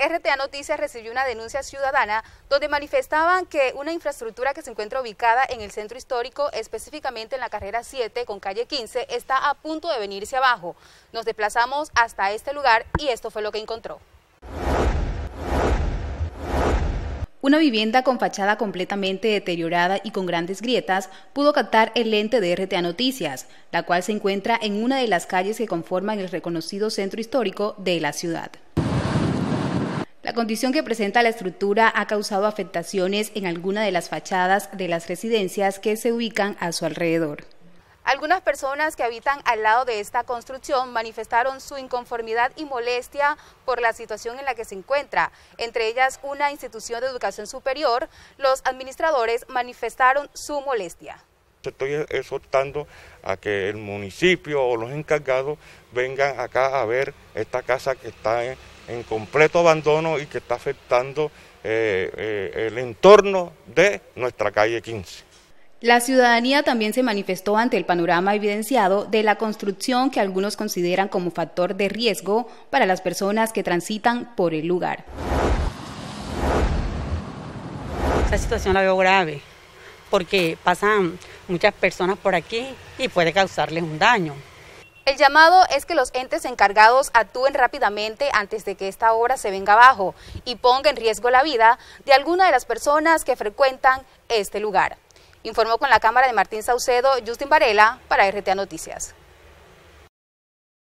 RTA Noticias recibió una denuncia ciudadana donde manifestaban que una infraestructura que se encuentra ubicada en el centro histórico, específicamente en la carrera 7 con calle 15, está a punto de venirse abajo. Nos desplazamos hasta este lugar y esto fue lo que encontró. Una vivienda con fachada completamente deteriorada y con grandes grietas pudo captar el lente de RTA Noticias, la cual se encuentra en una de las calles que conforman el reconocido centro histórico de la ciudad. La condición que presenta la estructura ha causado afectaciones en alguna de las fachadas de las residencias que se ubican a su alrededor. Algunas personas que habitan al lado de esta construcción manifestaron su inconformidad y molestia por la situación en la que se encuentra, entre ellas una institución de educación superior. Los administradores manifestaron su molestia. Estoy exhortando a que el municipio o los encargados vengan acá a ver esta casa que está en, completo abandono y que está afectando eh, eh, el entorno de nuestra calle 15. La ciudadanía también se manifestó ante el panorama evidenciado de la construcción que algunos consideran como factor de riesgo para las personas que transitan por el lugar. Esta situación la veo grave porque pasan muchas personas por aquí y puede causarles un daño. El llamado es que los entes encargados actúen rápidamente antes de que esta obra se venga abajo y ponga en riesgo la vida de alguna de las personas que frecuentan este lugar. Informó con la cámara de Martín Saucedo, Justin Varela, para RTA Noticias.